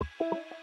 you